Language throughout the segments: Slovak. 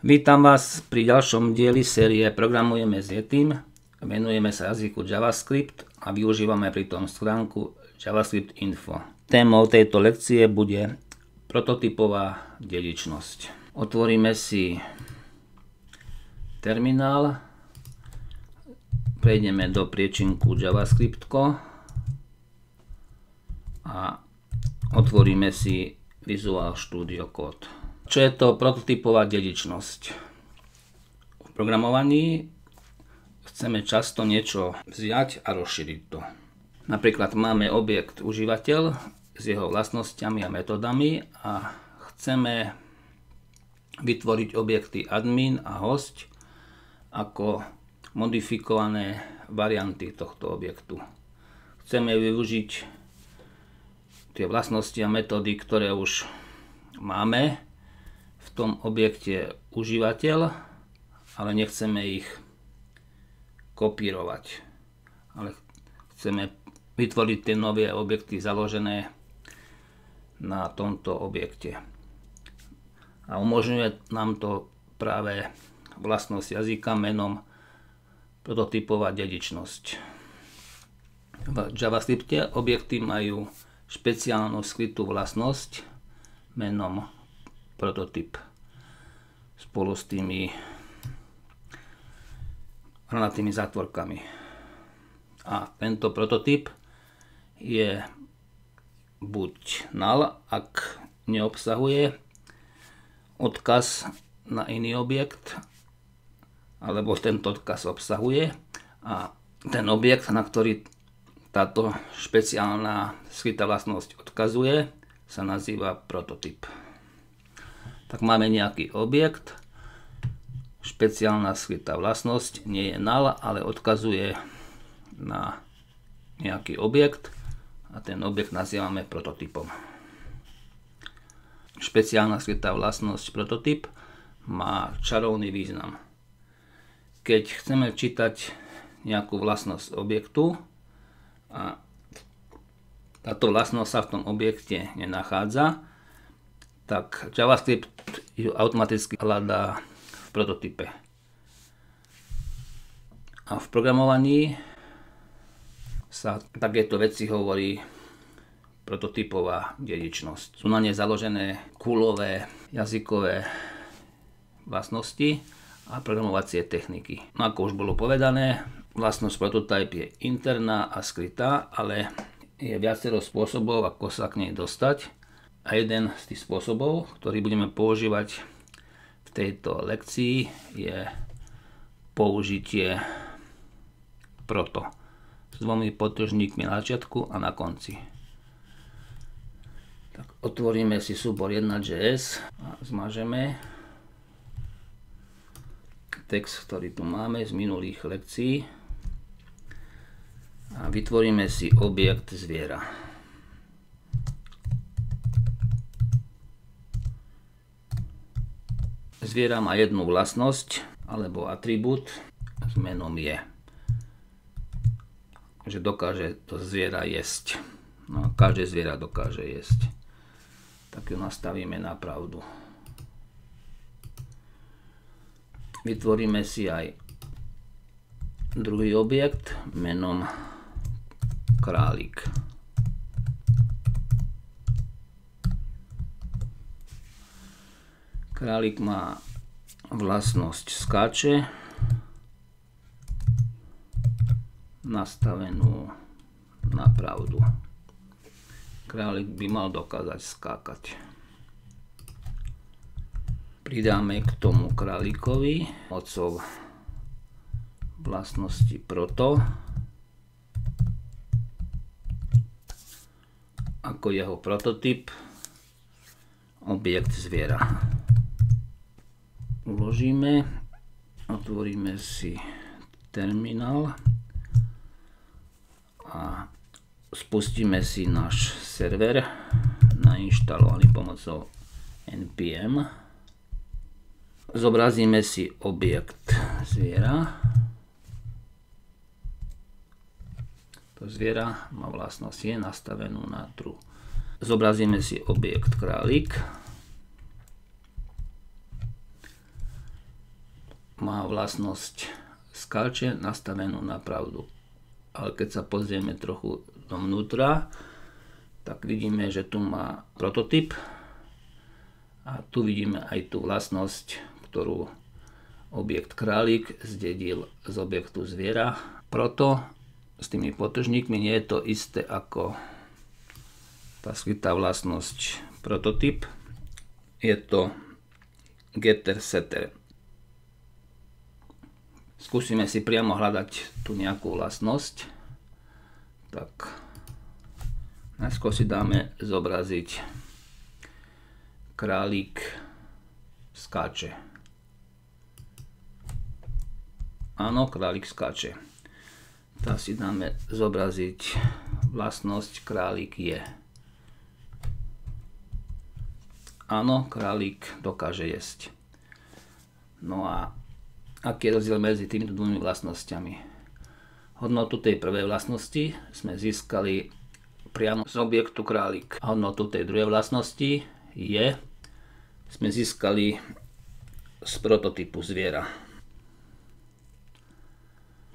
Vítam vás pri ďalšom dieli série Programujeme s Yetim. Venujeme sa jazyku JavaScript a využívame pri tom stránku JavaScript Info. Témou tejto lekcie bude prototypová dedičnosť. Otvoríme si terminál, prejdeme do priečinku JavaScript a otvoríme si Visual Studio Code. Čo je to prototypová dedičnosť? V programovaní chceme často niečo vziať a rozšíriť to. Napríklad máme objekt užívateľ s jeho vlastnosťami a metodami a chceme vytvoriť objekty admin a host ako modifikované varianty tohto objektu. Chceme využiť tie vlastnosti a metódy, ktoré už máme v tom objekte užívateľ, ale nechceme ich kopírovať. Ale chceme vytvoriť tie nové objekty založené na tomto objekte. A umožňuje nám to práve vlastnosť jazyka menom prototypová dedičnosť. V JavaScripte objekty majú špeciálnu skrytú vlastnosť menom prototyp spolu s tými hranatými zátvorkami. A tento prototyp je buď null, ak neobsahuje odkaz na iný objekt, alebo tento odkaz obsahuje a ten objekt, na ktorý táto špeciálna skrytá vlastnosť odkazuje, sa nazýva prototyp tak máme nejaký objekt, špeciálna skrytá vlastnosť nie je null, ale odkazuje na nejaký objekt a ten objekt nazývame prototypom. Špeciálna skrytá vlastnosť prototyp má čarovný význam. Keď chceme čítať nejakú vlastnosť objektu a táto vlastnosť sa v tom objekte nenachádza, tak JavaScript ju automaticky hľadá v prototype. A v programovaní sa takéto veci hovorí prototypová dedičnosť. Sú na ne založené kúlové jazykové vlastnosti a programovacie techniky. No ako už bolo povedané, vlastnosť prototype je interná a skrytá, ale je viacero spôsobov, ako sa k nej dostať. A jeden z tých spôsobov, ktorý budeme používať v tejto lekcii je použitie proto s dvomi podtržníkmi na začiatku a na konci. Tak otvoríme si súbor 1.js a zmažeme text, ktorý tu máme z minulých lekcií a vytvoríme si objekt zviera. Zviera má jednu vlastnosť alebo atribút s menom je. Že dokáže to zviera jesť. No, každé zviera dokáže jesť. Tak ju nastavíme na pravdu. Vytvoríme si aj druhý objekt menom králik. Králik má vlastnosť skáče nastavenú na pravdu. Králik by mal dokázať skákať. Pridáme k tomu králikovi odcov vlastnosti proto ako jeho prototyp objekt zviera uložíme, otvoríme si terminál a spustíme si náš server nainštalovaný pomocou npm. Zobrazíme si objekt zviera. To zviera má vlastnosť je nastavenú na true. Zobrazíme si objekt králik má vlastnosť skáče nastavenú na pravdu. Ale keď sa pozrieme trochu dovnútra, tak vidíme, že tu má prototyp a tu vidíme aj tú vlastnosť, ktorú objekt králik zdedil z objektu zviera. Proto s tými potržníkmi nie je to isté ako tá skrytá vlastnosť prototyp. Je to getter setter. Skúsime si priamo hľadať tu nejakú vlastnosť. Tak najskôr si dáme zobraziť králik skáče. Áno, králik skáče. Tak si dáme zobraziť vlastnosť králik je. Áno, králik dokáže jesť. No a aký je rozdiel medzi týmito dvomi vlastnosťami? Hodnotu tej prvej vlastnosti sme získali priamo z objektu králik. Hodnotu tej druhej vlastnosti je sme získali z prototypu zviera.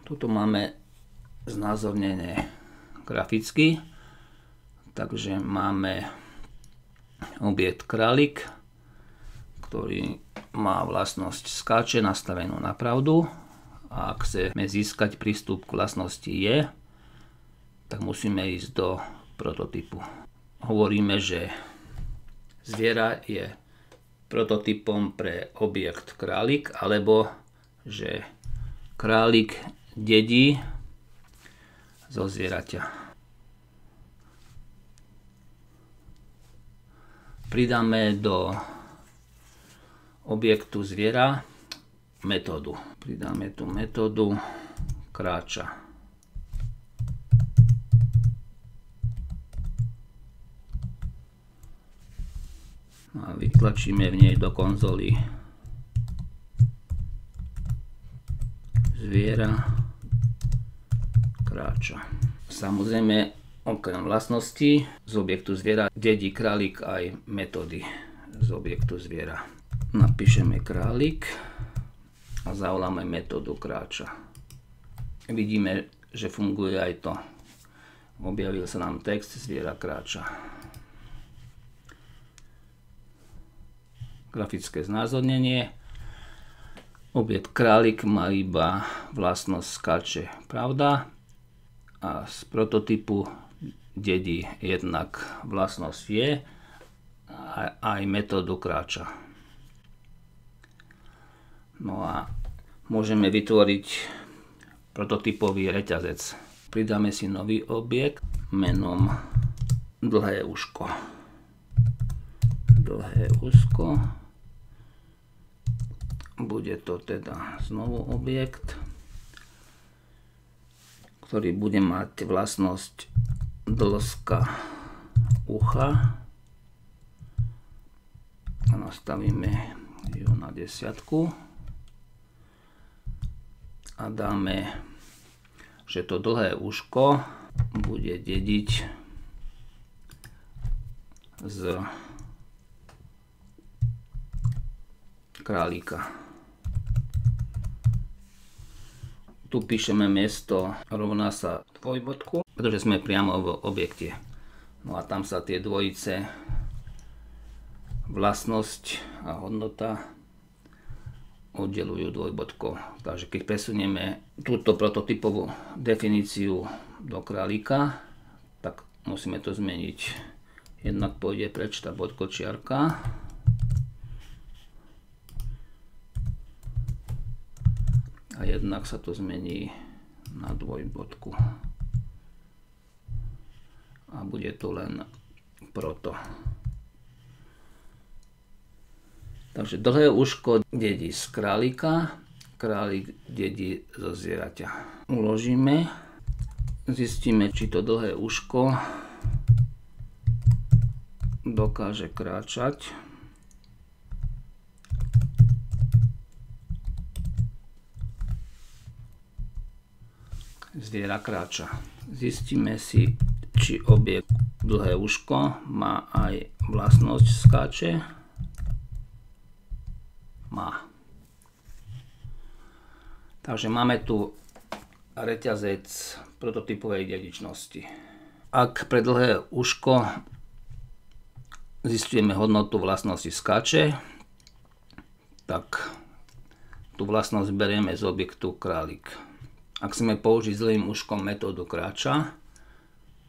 Tuto máme znázornené graficky, takže máme objekt králik, ktorý má vlastnosť skáče nastavenú na pravdu a ak chceme získať prístup k vlastnosti je, tak musíme ísť do prototypu. Hovoríme, že zviera je prototypom pre objekt králik, alebo že králik dedí zo zvieraťa. pridáme do objektu zviera metódu. Pridáme tu metódu kráča. A vytlačíme v nej do konzoly zviera kráča. Samozrejme Okrem vlastností z objektu zviera dedí králik aj metódy z objektu zviera. Napíšeme králik a zavoláme metódu kráča. Vidíme, že funguje aj to. Objavil sa nám text zviera kráča. Grafické znázornenie. Objekt králik má iba vlastnosť skáče pravda a z prototypu dedí jednak vlastnosť je aj metódu kráča. No a môžeme vytvoriť prototypový reťazec. Pridáme si nový objekt menom dlhé uško. Dlhé úzko. Bude to teda znovu objekt, ktorý bude mať vlastnosť dlska ucha a nastavíme ju na desiatku a dáme, že to dlhé uško bude dediť z králika. Tu píšeme miesto rovná sa dvojbodku pretože sme priamo v objekte. No a tam sa tie dvojice vlastnosť a hodnota oddelujú dvojbodkou. Takže keď presunieme túto prototypovú definíciu do králika, tak musíme to zmeniť. Jednak pôjde preč tá bodkočiarka. A jednak sa to zmení na dvojbodku a bude to len proto. Takže dlhé uško dedí z králika, králik dedí zo zvieraťa. Uložíme, zistíme, či to dlhé uško dokáže kráčať. Zviera kráča. Zistíme si, či objekt dlhé uško má aj vlastnosť skáče. Má. Takže máme tu reťazec prototypovej dedičnosti. Ak pre dlhé uško zistujeme hodnotu vlastnosti skače, tak tú vlastnosť berieme z objektu králik. Ak chceme použiť zlým uškom metódu kráča,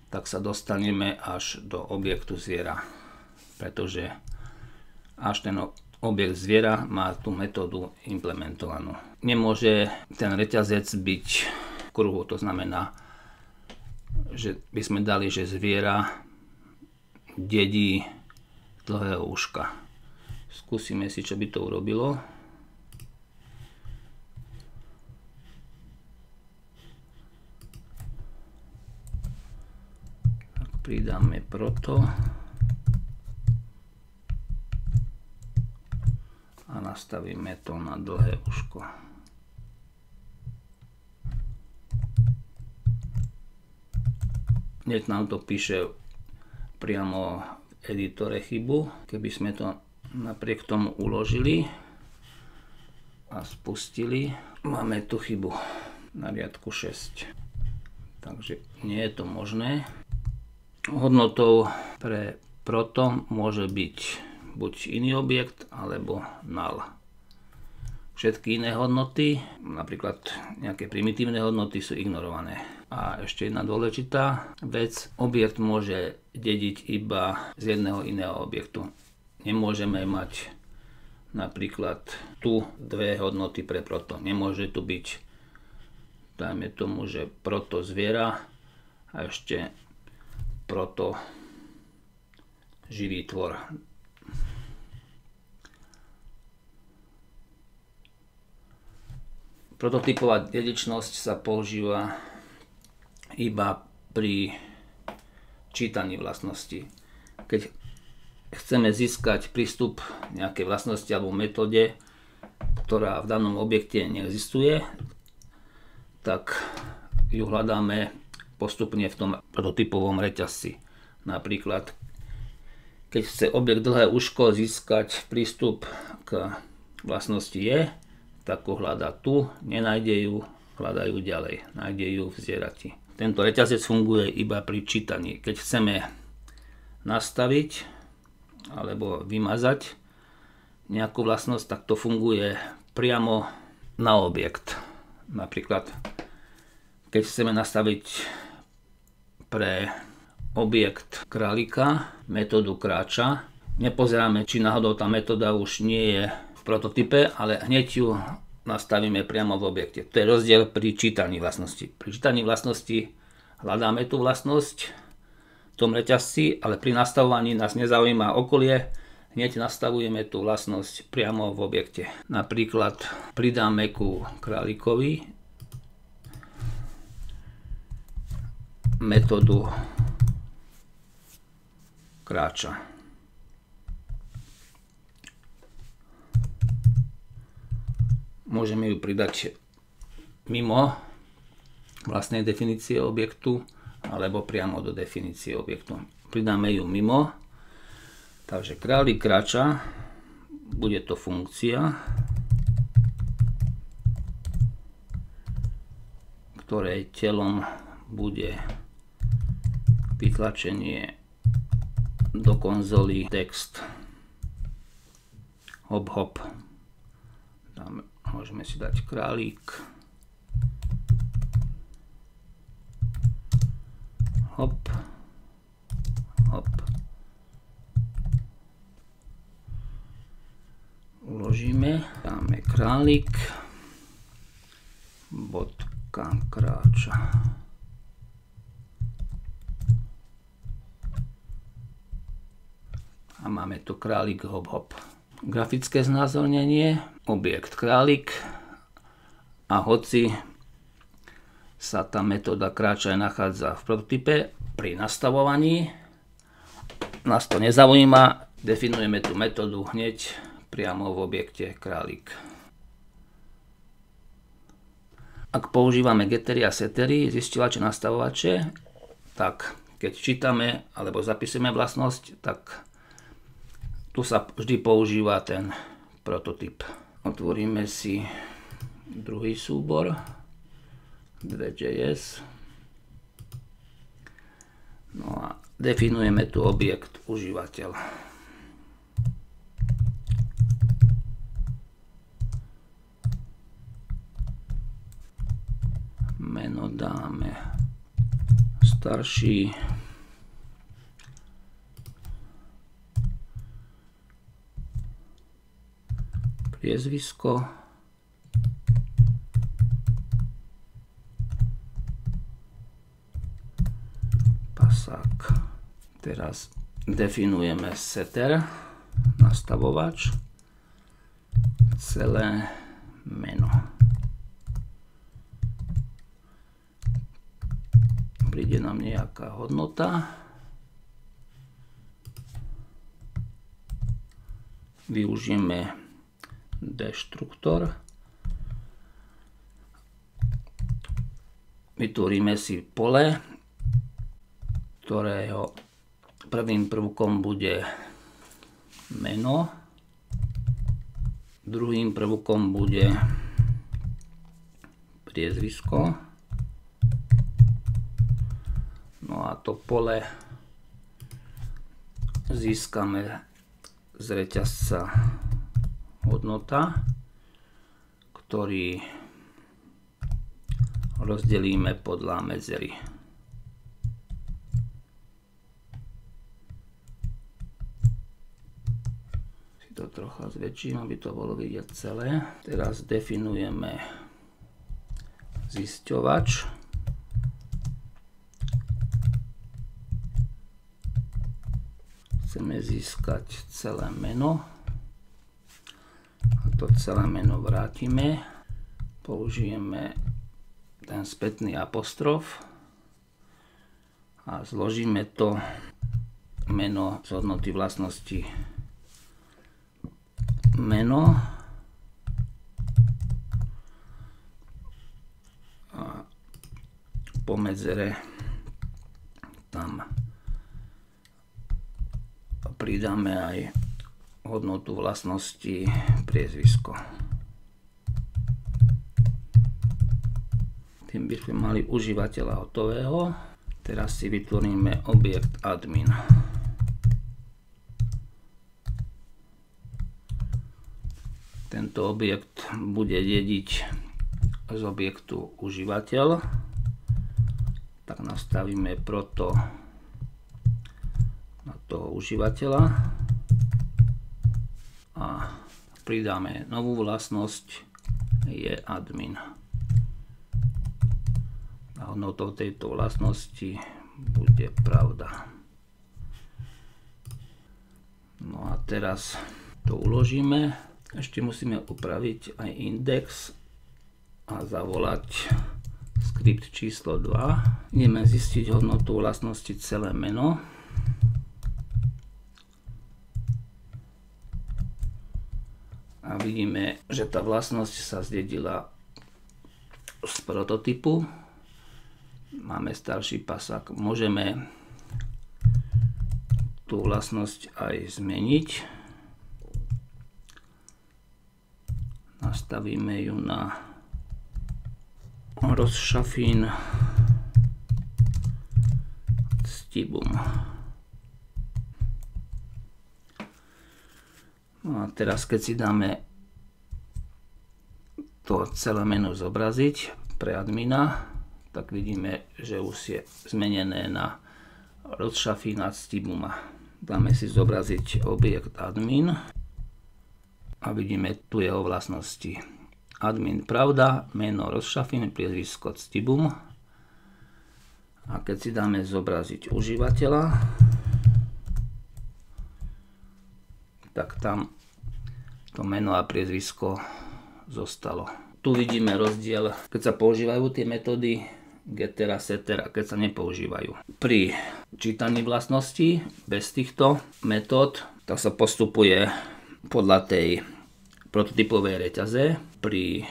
tak sa dostaneme až do objektu zviera, pretože až ten objekt zviera má tú metódu implementovanú. Nemôže ten reťazec byť v kruhu, to znamená, že by sme dali, že zviera dedí dlhého uška. Skúsime si, čo by to urobilo. Tak pridáme proto. A nastavíme to na dlhé uško. Hneď nám to píše priamo editore chybu. Keby sme to napriek tomu uložili a spustili, máme tu chybu na riadku 6. Takže nie je to možné. Hodnotou pre proto môže byť buď iný objekt alebo null. Všetky iné hodnoty, napríklad nejaké primitívne hodnoty sú ignorované. A ešte jedna dôležitá vec, objekt môže dediť iba z jedného iného objektu. Nemôžeme mať napríklad tu dve hodnoty pre proto. Nemôže tu byť, dajme tomu, že proto zviera a ešte proto živý tvor. Prototypová dedičnosť sa používa iba pri čítaní vlastnosti. Keď chceme získať prístup nejakej vlastnosti alebo metóde, ktorá v danom objekte neexistuje, tak ju hľadáme postupne v tom prototypovom reťazci. Napríklad, keď chce objekt dlhé uško získať prístup k vlastnosti je, tak ho hľadá tu, nenájde ju, hľadajú ďalej, nájde ju v zierati. Tento reťazec funguje iba pri čítaní. Keď chceme nastaviť alebo vymazať nejakú vlastnosť, tak to funguje priamo na objekt. Napríklad, keď chceme nastaviť pre objekt králika metódu kráča, nepozeráme, či náhodou tá metóda už nie je prototype, ale hneď ju nastavíme priamo v objekte. To je rozdiel pri čítaní vlastnosti. Pri čítaní vlastnosti hľadáme tú vlastnosť v tom reťazci, ale pri nastavovaní nás nezaujíma okolie, hneď nastavujeme tú vlastnosť priamo v objekte. Napríklad pridáme ku králikovi metódu kráča. Môžeme ju pridať mimo vlastnej definície objektu alebo priamo do definície objektu. Pridáme ju mimo, takže králik kráča, bude to funkcia, ktorej telom bude vytlačenie do konzoly text. Hop hop. Dáme Môžeme si dať králík. Hop. Hop. Uložíme. Dáme králik. Bodka kráča. A máme tu králik hop hop grafické znázornenie, objekt králik a hoci sa tá metóda kráča nachádza v prototype, pri nastavovaní nás to nezaujíma, definujeme tú metódu hneď priamo v objekte králik. Ak používame gettery a settery, zistivače, nastavovače, tak keď čítame alebo zapisujeme vlastnosť, tak tu sa vždy používa ten prototyp. Otvoríme si druhý súbor 2JS. No a definujeme tu objekt užívateľ. Meno dáme starší priezvisko Teraz definujeme setter, nastavovač, celé meno. Príde nám nejaká hodnota. Využijeme destruktor. Vytvoríme si pole, ktorého Prvým prvkom bude meno, druhým prvkom bude priezvisko, no a to pole získame z reťazca hodnota, ktorý rozdelíme podľa medzery. to trocha zväčším, aby to bolo vidieť celé. Teraz definujeme zisťovač. Chceme získať celé meno. A to celé meno vrátime. Použijeme ten spätný apostrof a zložíme to meno z hodnoty vlastnosti meno a po medzere tam pridáme aj hodnotu vlastnosti priezvisko. Tým by sme mali užívateľa hotového. Teraz si vytvoríme objekt admin. Tento objekt bude dediť z objektu užívateľ. Tak nastavíme proto na toho užívateľa pridáme novú vlastnosť je admin. A hodnotou tejto vlastnosti bude pravda. No a teraz to uložíme. Ešte musíme upraviť aj index a zavolať skript číslo 2. Ideme zistiť hodnotu vlastnosti celé meno. Vidíme, že tá vlastnosť sa zdedila z prototypu. Máme starší pasák. Môžeme tú vlastnosť aj zmeniť. nastavíme ju na rozšafín stibum. No a teraz keď si dáme to celé menu zobraziť pre admina, tak vidíme, že už je zmenené na rozšafín stibuma. Dáme si zobraziť objekt admin a vidíme tu jeho vlastnosti. Admin pravda, meno rozšafin, priezvisko ctibum. A keď si dáme zobraziť užívateľa, tak tam to meno a priezvisko zostalo. Tu vidíme rozdiel, keď sa používajú tie metódy getter a setter a keď sa nepoužívajú. Pri čítaní vlastností bez týchto metód tak sa postupuje podľa tej prototypové reťaze pri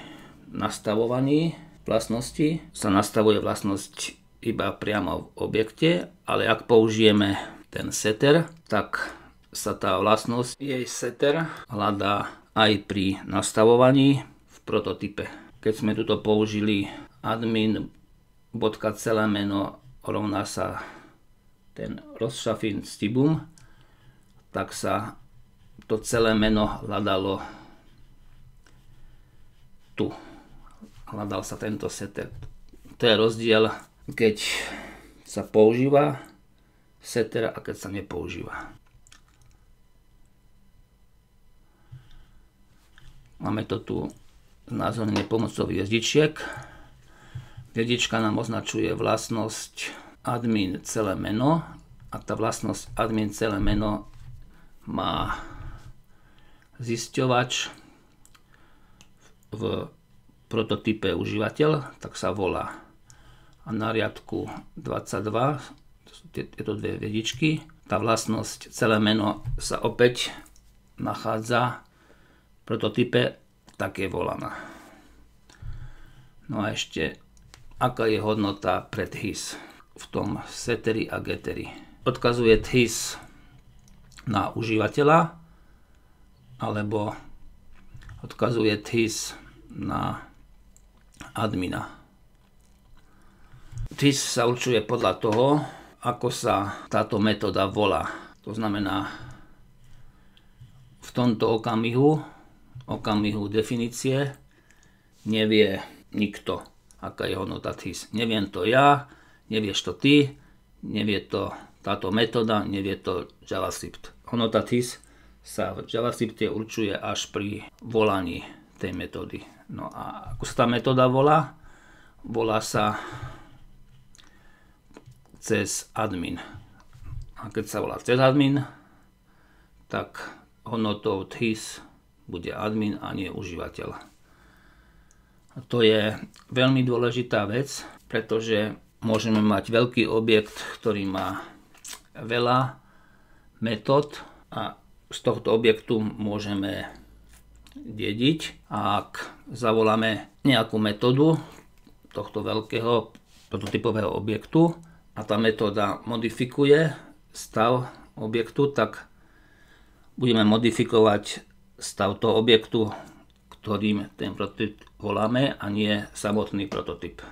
nastavovaní vlastnosti sa nastavuje vlastnosť iba priamo v objekte, ale ak použijeme ten setter, tak sa tá vlastnosť jej setter hľadá aj pri nastavovaní v prototype. keď sme tuto použili admin bodka celé meno rovná sa ten rozšafin stibum, tak sa to celé meno hľadalo tu. Hľadal sa tento setter. To je rozdiel, keď sa používa setter a keď sa nepoužíva. Máme to tu znázornenie pomocou jezdičiek. Jedička nám označuje vlastnosť admin celé meno a tá vlastnosť admin celé meno má zisťovač v prototype užívateľ, tak sa volá. A na riadku 22, tieto dve vedičky, tá vlastnosť celé meno sa opäť nachádza prototype, tak je volaná. No a ešte aká je hodnota pred his v tom setteri a getteri. Odkazuje his na užívateľa alebo odkazuje his na admina. TIS sa určuje podľa toho, ako sa táto metóda volá. To znamená, v tomto okamihu, okamihu definície, nevie nikto aká je hodnota TIS. Neviem to ja, nevieš to ty, nevie to táto metóda, nevie to JavaScript. Hodnota TIS sa v JavaScripte určuje až pri volaní tej metódy. No a ako sa tá metóda volá? Volá sa cez admin. A keď sa volá cez admin, tak hodnotou TIS bude admin a nie užívateľ. To je veľmi dôležitá vec, pretože môžeme mať veľký objekt, ktorý má veľa metód a z tohto objektu môžeme dediť. Ak zavoláme nejakú metódu tohto veľkého prototypového objektu a tá metóda modifikuje stav objektu, tak budeme modifikovať stav toho objektu ktorým ten prototyp voláme a nie samotný prototyp.